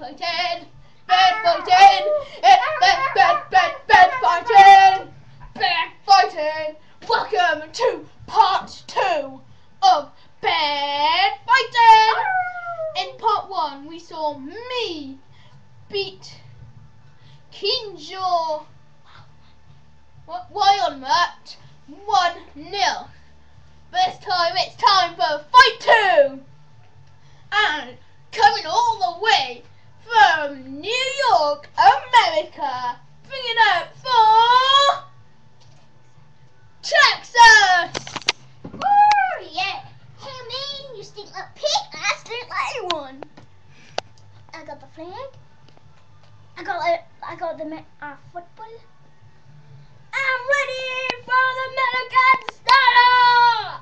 fighting, bed fighting, eh, bed, bed, bed, bed fighting, bed fighting. Welcome to part two of bed fighting. In part one, we saw me beat Kinjo Why on Wildmutt 1 0. This time it's time for fight two! And coming all the way from New York, America, bringing it up for Texas! Woo, yeah. Hey, man, you stink like pig, and I stink like one. I got the flag. I got the, I got the uh, football. I'm ready for the American starter!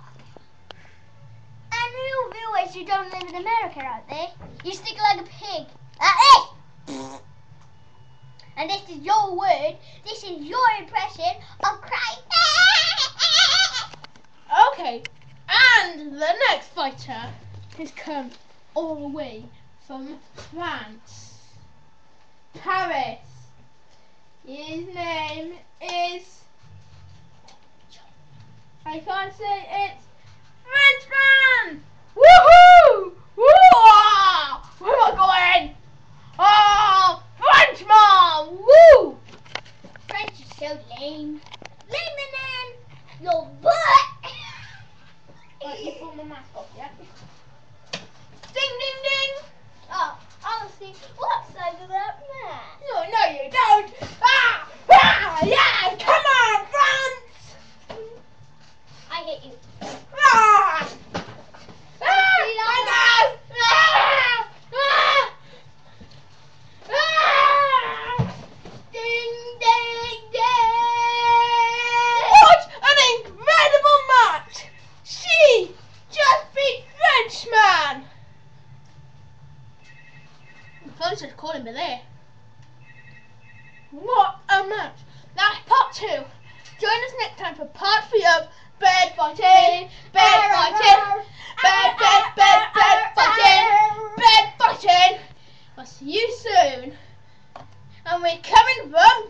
And you viewers who don't live in America out there, you stink like a pig. Like this! And this is your word, this is your impression of crying. Okay, and the next fighter has come all the way from France, Paris. His name is. I can't say it's Frenchman. Woohoo! Woo! Where am I going? Oh, Frenchman! Woo! French is so. Lame phone's just calling me there. What a match! That's part two. Join us next time for part three of bed fighting, bed fighting, bed, bed, bed, bed fighting, bed fighting. I'll see you soon. And we're coming from!